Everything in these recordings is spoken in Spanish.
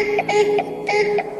Thank you.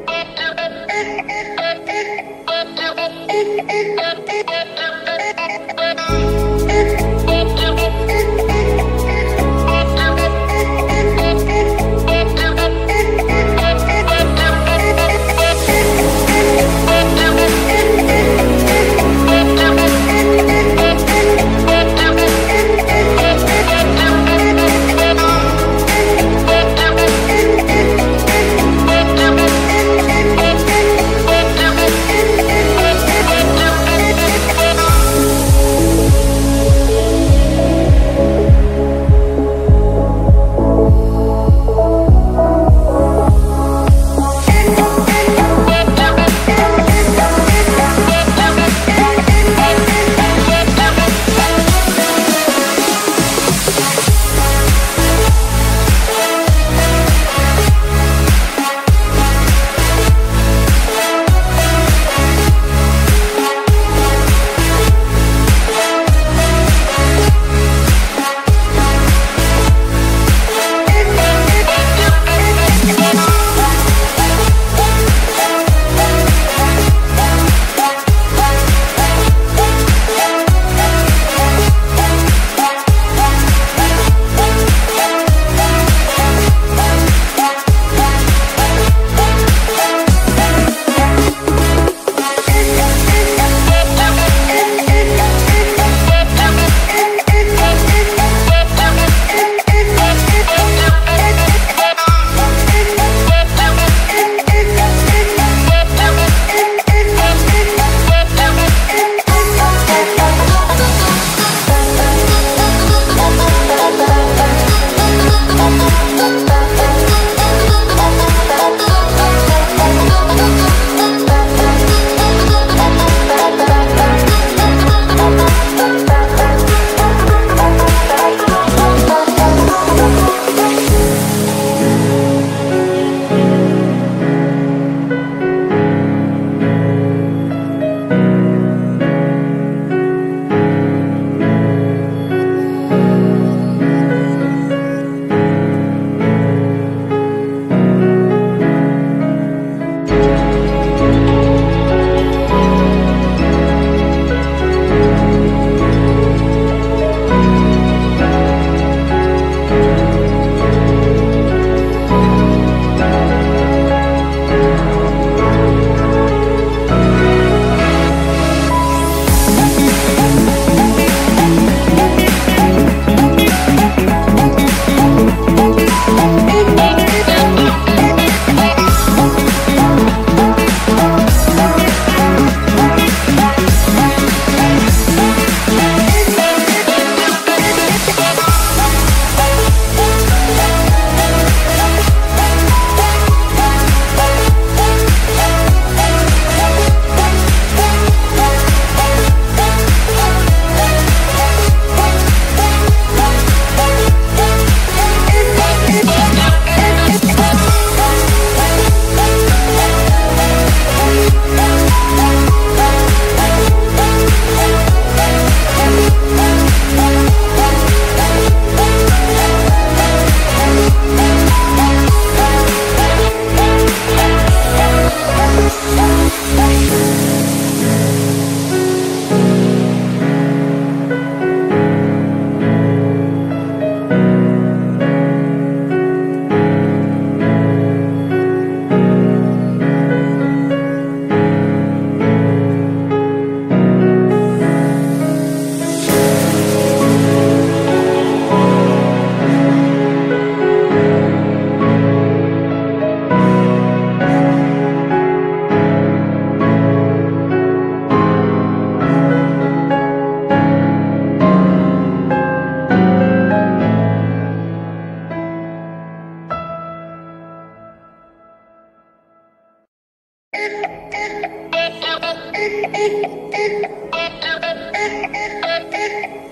Ella se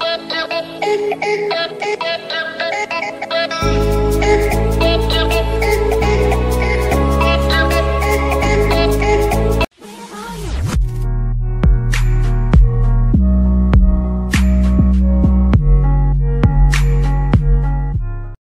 llama Ella, ella